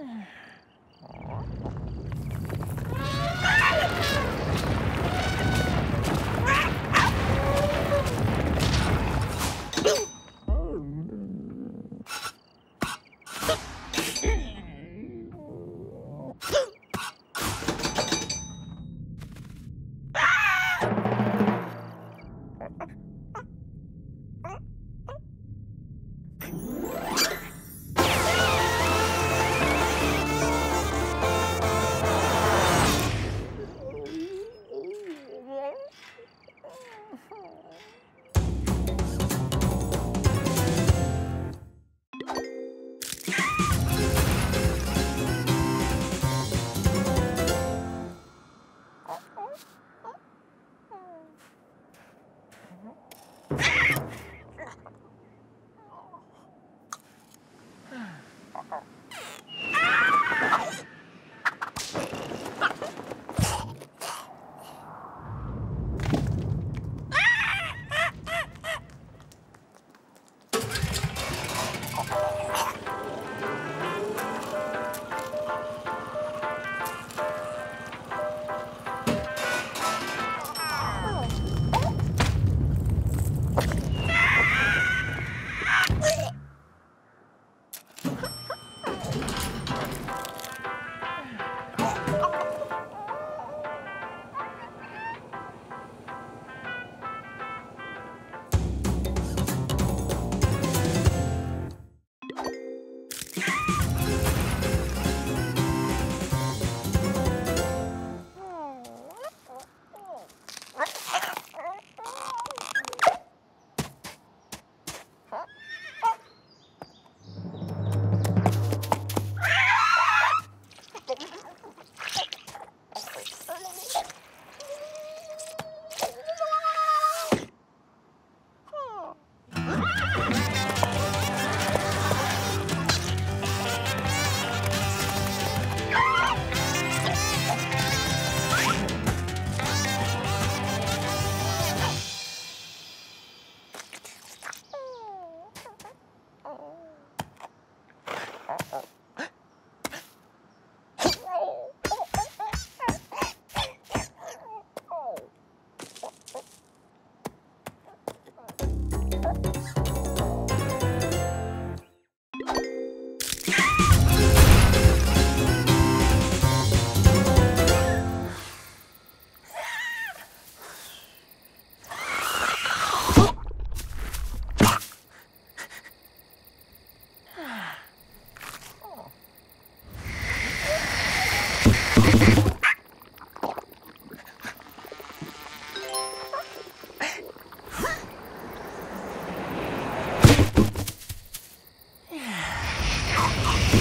nada. Oh.